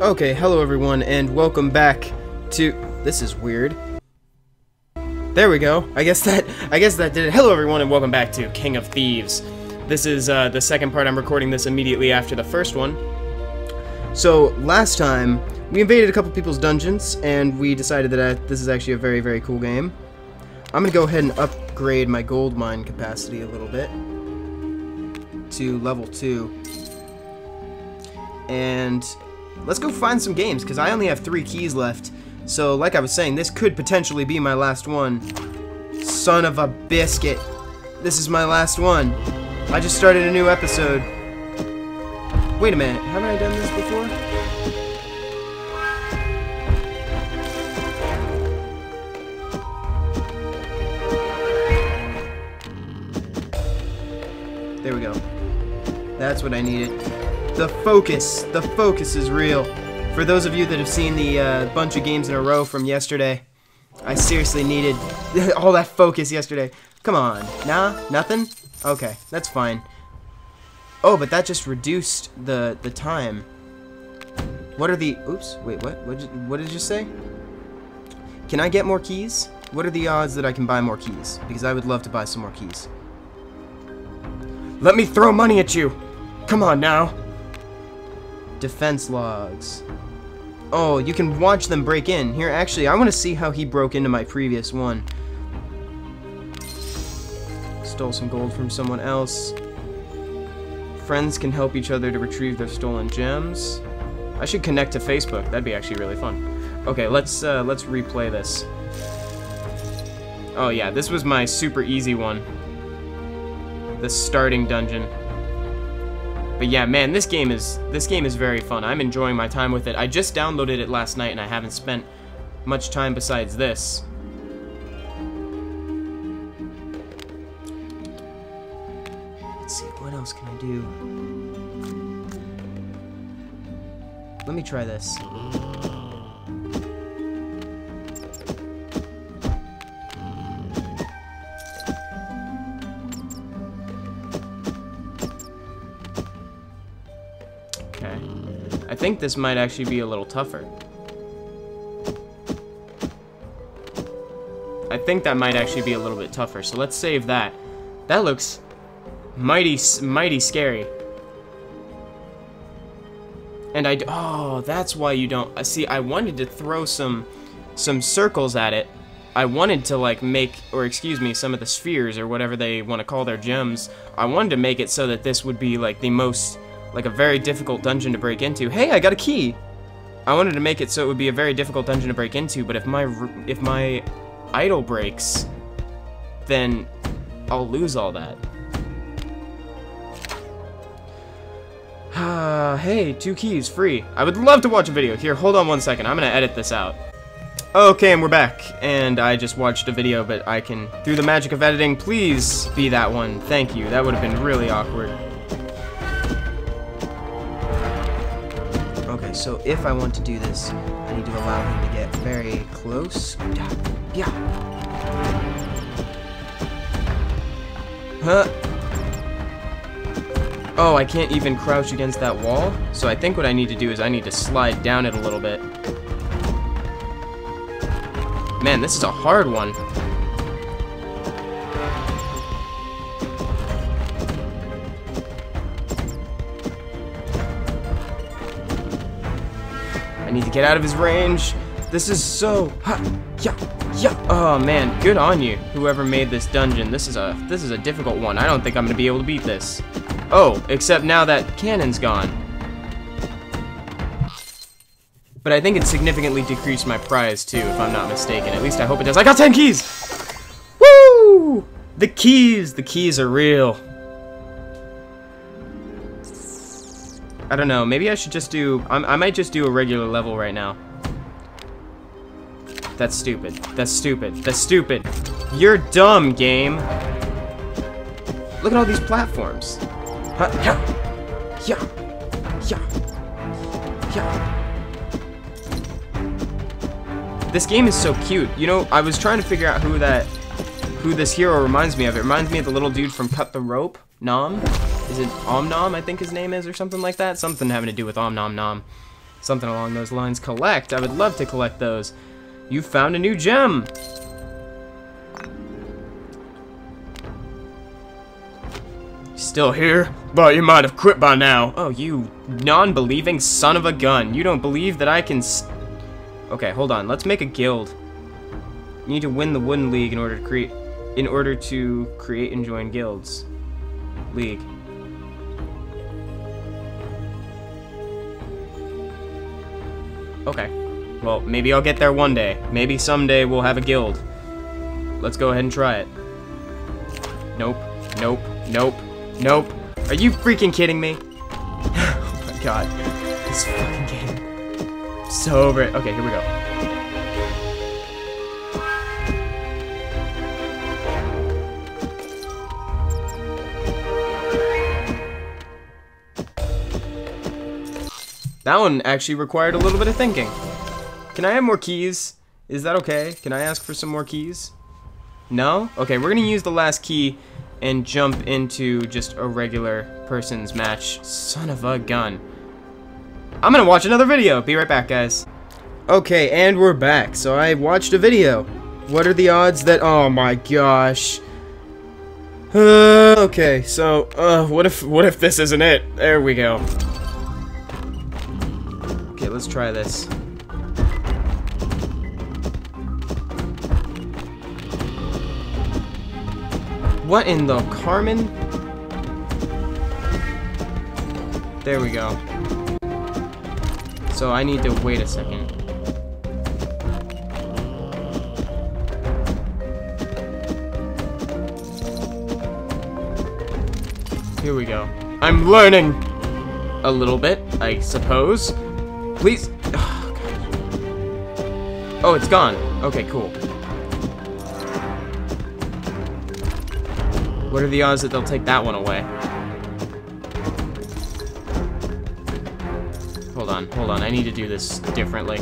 Okay, hello everyone, and welcome back to... This is weird. There we go. I guess that I guess that did it. Hello everyone, and welcome back to King of Thieves. This is uh, the second part. I'm recording this immediately after the first one. So, last time, we invaded a couple people's dungeons, and we decided that uh, this is actually a very, very cool game. I'm gonna go ahead and upgrade my gold mine capacity a little bit to level 2. And let's go find some games, because I only have three keys left. So, like I was saying, this could potentially be my last one. Son of a biscuit. This is my last one. I just started a new episode. Wait a minute, haven't I done this before? There we go. That's what I needed. The focus. The focus is real. For those of you that have seen the uh, bunch of games in a row from yesterday, I seriously needed all that focus yesterday. Come on. Nah? Nothing? Okay, that's fine. Oh, but that just reduced the the time. What are the... Oops, wait, what? What what did you say? Can I get more keys? What are the odds that I can buy more keys? Because I would love to buy some more keys. Let me throw money at you! Come on now! Defense logs. Oh, you can watch them break in. Here, actually, I want to see how he broke into my previous one. Stole some gold from someone else. Friends can help each other to retrieve their stolen gems. I should connect to Facebook. That'd be actually really fun. Okay, let's uh, let's replay this. Oh yeah, this was my super easy one. The starting dungeon. But yeah, man, this game is this game is very fun. I'm enjoying my time with it. I just downloaded it last night and I haven't spent much time besides this. Let's see, what else can I do? Let me try this. I think this might actually be a little tougher. I think that might actually be a little bit tougher, so let's save that. That looks mighty, mighty scary. And I, oh, that's why you don't, uh, see, I wanted to throw some, some circles at it. I wanted to, like, make, or excuse me, some of the spheres, or whatever they want to call their gems. I wanted to make it so that this would be, like, the most, like, a very difficult dungeon to break into. Hey, I got a key! I wanted to make it so it would be a very difficult dungeon to break into, but if my, if my idol breaks, then I'll lose all that. Ah, hey, two keys, free. I would love to watch a video. Here, hold on one second. I'm gonna edit this out. Okay, and we're back. And I just watched a video, but I can, through the magic of editing, please be that one. Thank you. That would have been really awkward. Okay, so if I want to do this, I need to allow him to get very close. Yeah. Huh? Oh, I can't even crouch against that wall? So I think what I need to do is I need to slide down it a little bit. Man, this is a hard one. Need to get out of his range. This is so... Ha, yeah, yeah. Oh, man. Good on you, whoever made this dungeon. This is a this is a difficult one. I don't think I'm to be able to beat this. Oh, except now that cannon's gone. But I think it significantly decreased my prize, too, if I'm not mistaken. At least I hope it does. I got 10 keys! Woo! The keys! The keys are real. I don't know. Maybe I should just do... I'm, I might just do a regular level right now. That's stupid. That's stupid. That's stupid. You're dumb, game. Look at all these platforms. Huh, yeah, yeah, yeah, yeah. This game is so cute. You know, I was trying to figure out who that, who this hero reminds me of. It reminds me of the little dude from Cut the Rope, Nom. Is it Omnom, I think his name is, or something like that? Something having to do with Om Nom Nom. Something along those lines. Collect. I would love to collect those. You found a new gem. Still here? But you might have quit by now. Oh, you non-believing son of a gun. You don't believe that I can... S okay, hold on. Let's make a guild. You need to win the Wooden League in order to create... In order to create and join guilds. League. Okay. Well, maybe I'll get there one day. Maybe someday we'll have a guild. Let's go ahead and try it. Nope. Nope. Nope. Nope. Are you freaking kidding me? oh my god. This fucking game. So over it. Okay, here we go. That one actually required a little bit of thinking. Can I have more keys? Is that okay? Can I ask for some more keys? No? Okay, we're gonna use the last key and jump into just a regular person's match. Son of a gun. I'm gonna watch another video. Be right back, guys. Okay, and we're back. So I watched a video. What are the odds that... Oh my gosh. Uh, okay, so, uh, what if, what if this isn't it? There we go. Let's try this. What in the Carmen? There we go. So I need to wait a second. Here we go. I'm learning! A little bit, I suppose. Please. Oh, oh it's gone. Okay, cool. What are the odds that they'll take that one away? Hold on, hold on. I need to do this differently.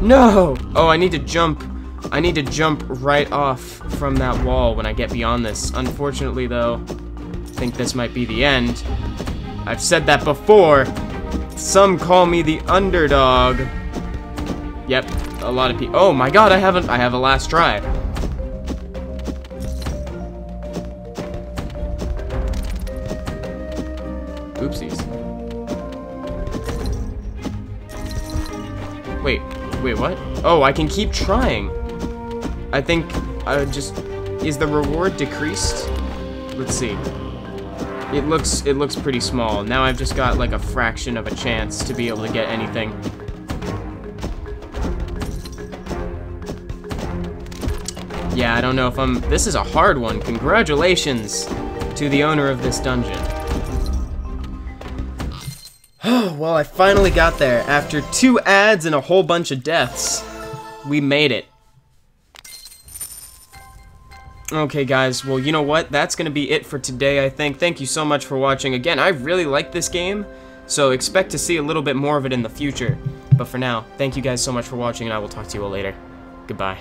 No! Oh, I need to jump. I need to jump right off from that wall when I get beyond this. Unfortunately, though, think this might be the end. I've said that before. Some call me the underdog. Yep, a lot of people. Oh my god, I haven't. I have a last try. Oopsies. Wait, wait, what? Oh, I can keep trying. I think I just is the reward decreased? Let's see. It looks it looks pretty small. Now I've just got like a fraction of a chance to be able to get anything. Yeah, I don't know if I'm... This is a hard one. Congratulations to the owner of this dungeon. Oh well, I finally got there. After two ads and a whole bunch of deaths, we made it. Okay, guys, well, you know what? That's going to be it for today, I think. Thank you so much for watching. Again, I really like this game, so expect to see a little bit more of it in the future. But for now, thank you guys so much for watching, and I will talk to you all later. Goodbye.